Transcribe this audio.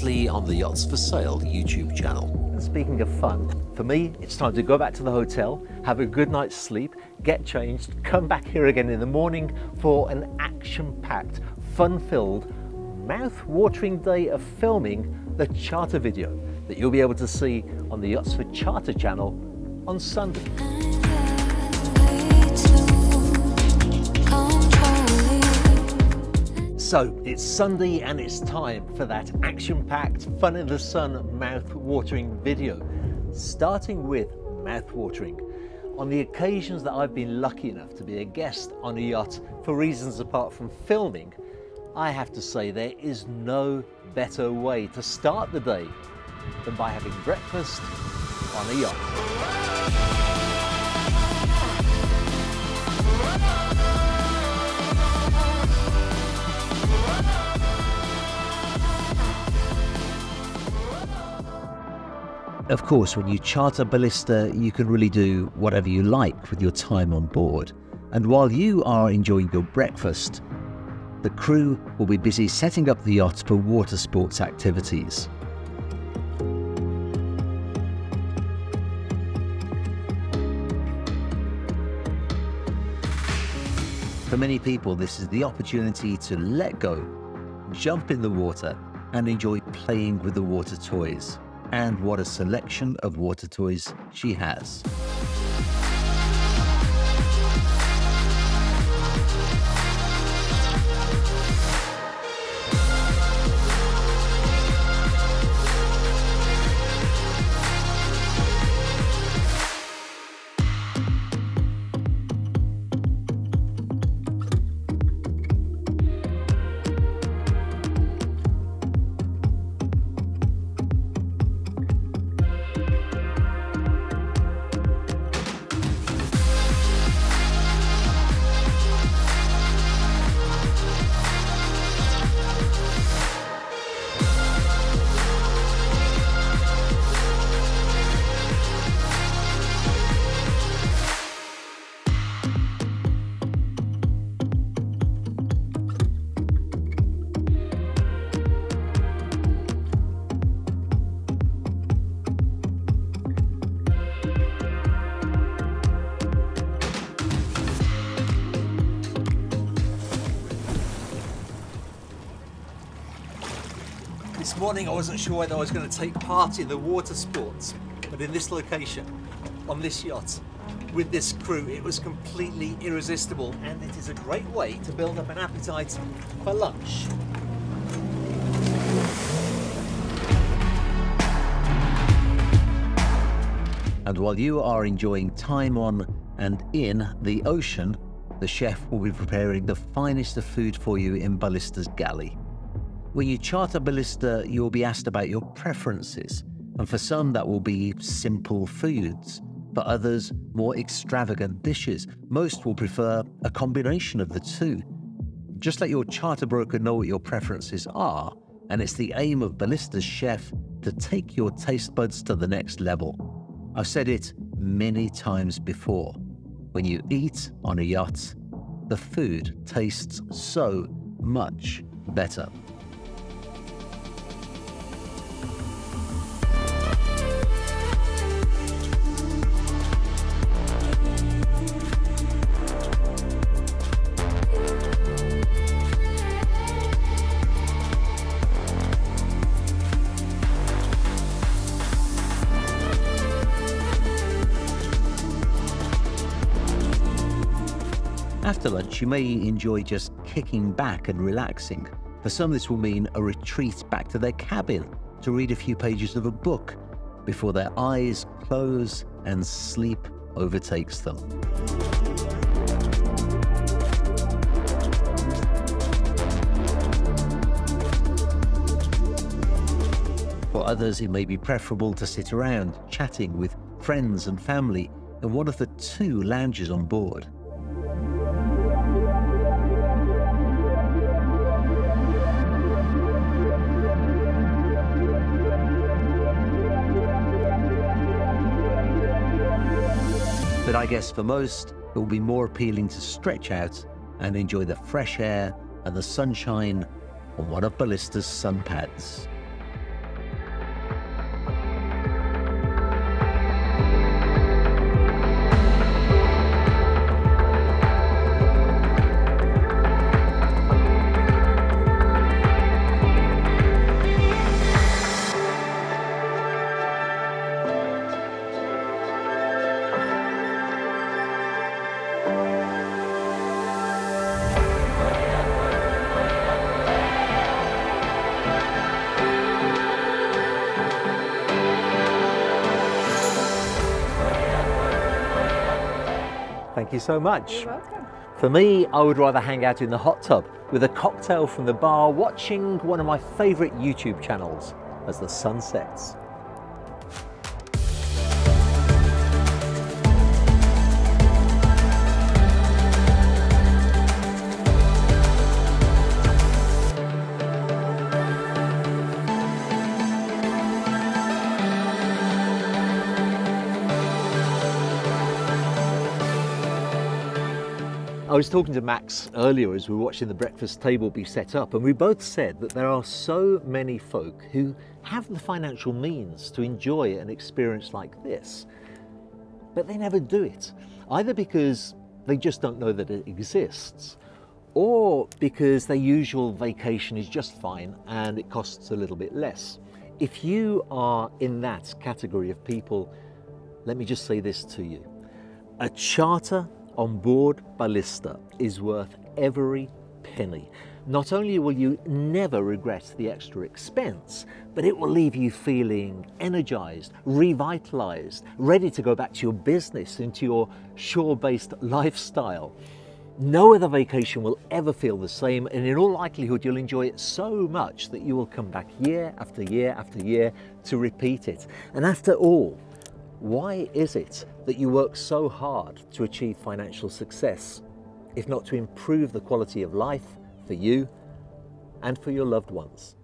previously on the Yachts for Sale YouTube channel. Speaking of fun, for me, it's time to go back to the hotel, have a good night's sleep, get changed, come back here again in the morning for an action-packed, fun-filled, mouth-watering day of filming the charter video that you'll be able to see on the Yachts for Charter channel on Sunday. So it's Sunday and it's time for that action-packed, fun in the sun, mouth-watering video. Starting with mouth-watering. On the occasions that I've been lucky enough to be a guest on a yacht for reasons apart from filming, I have to say there is no better way to start the day than by having breakfast on a yacht. Of course, when you charter Balista, you can really do whatever you like with your time on board. And while you are enjoying your breakfast, the crew will be busy setting up the yacht for water sports activities. For many people, this is the opportunity to let go, jump in the water, and enjoy playing with the water toys. And what a selection of water toys she has. Morning I wasn't sure whether I was going to take part in the water sports, but in this location, on this yacht, with this crew, it was completely irresistible and it is a great way to build up an appetite for lunch. And while you are enjoying time on and in the ocean, the chef will be preparing the finest of food for you in Balista's galley. When you charter Balista, you'll be asked about your preferences, and for some that will be simple foods. For others, more extravagant dishes. Most will prefer a combination of the two. Just let your charter broker know what your preferences are, and it's the aim of Balista's chef to take your taste buds to the next level. I've said it many times before. When you eat on a yacht, the food tastes so much better. After lunch, you may enjoy just kicking back and relaxing. For some, this will mean a retreat back to their cabin to read a few pages of a book before their eyes close and sleep overtakes them. For others, it may be preferable to sit around chatting with friends and family in one of the two lounges on board. But I guess for most, it will be more appealing to stretch out and enjoy the fresh air and the sunshine on one of Balista's sun pads. Thank you so much. You're welcome. For me, I would rather hang out in the hot tub with a cocktail from the bar, watching one of my favourite YouTube channels as the sun sets. I was talking to Max earlier as we were watching the breakfast table be set up, and we both said that there are so many folk who have the financial means to enjoy an experience like this, but they never do it, either because they just don't know that it exists, or because their usual vacation is just fine and it costs a little bit less. If you are in that category of people, let me just say this to you. A charter on board Balista is worth every penny. Not only will you never regret the extra expense, but it will leave you feeling energized, revitalized, ready to go back to your business, into your shore based lifestyle. No other vacation will ever feel the same, and in all likelihood, you'll enjoy it so much that you will come back year after year after year to repeat it. And after all, why is it that you work so hard to achieve financial success, if not to improve the quality of life for you and for your loved ones?